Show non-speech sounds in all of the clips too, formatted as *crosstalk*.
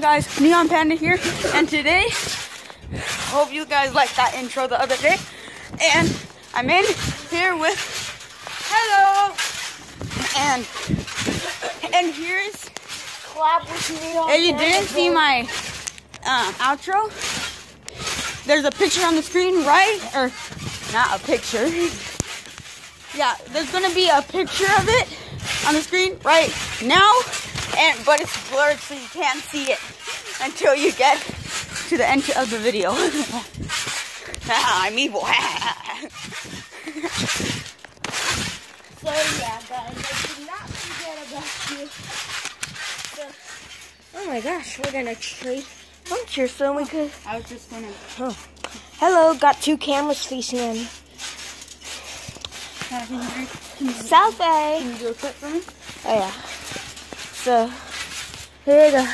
guys? Neon Panda here, and today, hope you guys liked that intro the other day. And I'm in here with hello, and and here's Clap with Neon if you didn't see my uh, outro, there's a picture on the screen, right? Or not a picture. *laughs* Yeah, there's gonna be a picture of it on the screen right now, and but it's blurred so you can't see it until you get to the end of the video. *laughs* Ah, I'm evil. *laughs* So yeah, guys, I did not forget about you. So, oh my gosh, we're gonna trade here so we could. I was just gonna. Oh. Hello, got two cameras facing in. Can you, can you, Selfie. can you do a clip for me? Oh yeah. So here you go.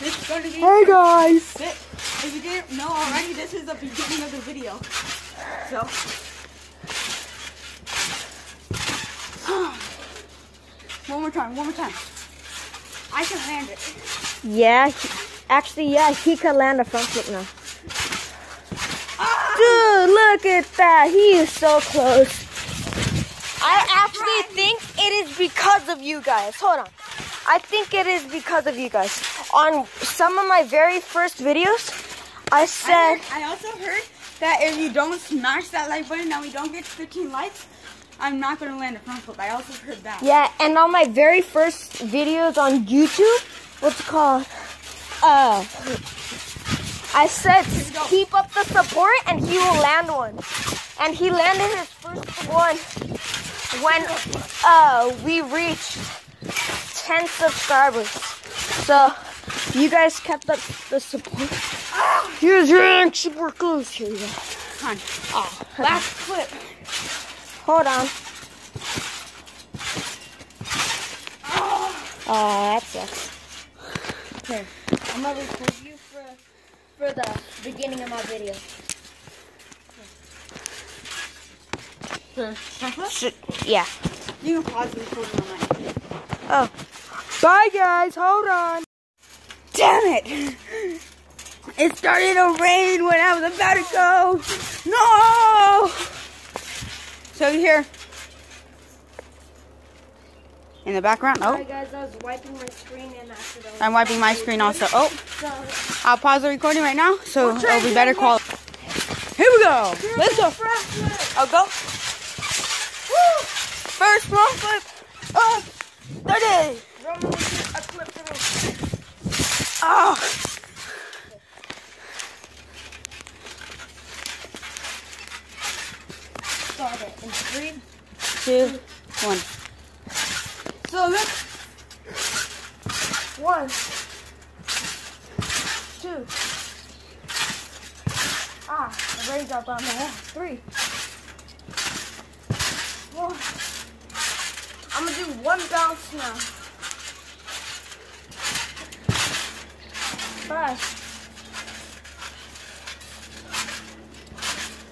This is gonna be. Hey guys. This, if you didn't know already, this is the beginning of the video. So. *sighs* one more time, one more time. I can land it. Yeah. he- Actually, yeah, he could land a front flip now. Ah! Dude, look at that. He is so close. I actually think it is because of you guys. Hold on. I think it is because of you guys. On some of my very first videos, I I, said, heard- I also heard that if you don't smash that like button and we don't get 15 likes, I'm not gonna land a front flip. I also heard that. yeah, and on my very first videos on YouTube, what's it called? Uh, I said, keep up the support and he will land one. And he landed his first one when uh, we reached 10 subscribers. So, you guys kept up the support. Here's your super close. Here you go. Come on. Oh, ah. Last clip. hold on. Oh, that sucks. Here, I'm gonna record you for for the beginning of my video. Front flip? Sh- yeah. You can pause the recording on mine. Oh. Bye, guys. Hold on. Damn it! It started to rain when I was about to go. No! So you hear in the background? Oh. Hi, Oh, guys. I was wiping my screen and after that. I'm wiping my screen also. Oh, So, I'll pause the recording right now so We'll it'll be better quality. Here we go. Let's go. I'll oh, go. Woo! First front flip. Oh, 30. Oh. Start it in three. Two, one. So look. One. Two. Ah, the raindrop on my head. Three. Four. I'm gonna do one bounce now. Five.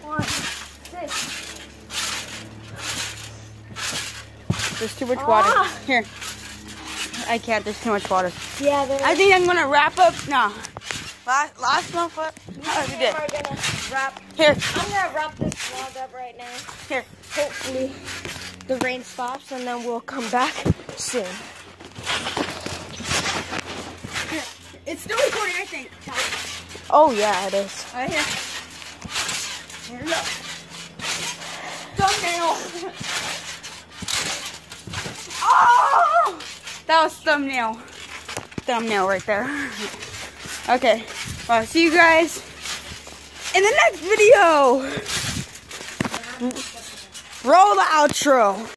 One. Six. There's too much water. Ah. Here. I can't. There's too much water. Yeah. I think I'm gonna wrap up. No. Last, last one. Oh, you did. Gonna wrap. Here, I'm gonna wrap this vlog up right now. here. Hopefully, the rain stops and then we'll come back soon. It's still recording, I think. Oh yeah, it is. Right here. Here we go. Thumbnail. Oh! That was thumbnail. Thumbnail right there. Okay. Well, I'll see you guys in the next video. Roll the outro.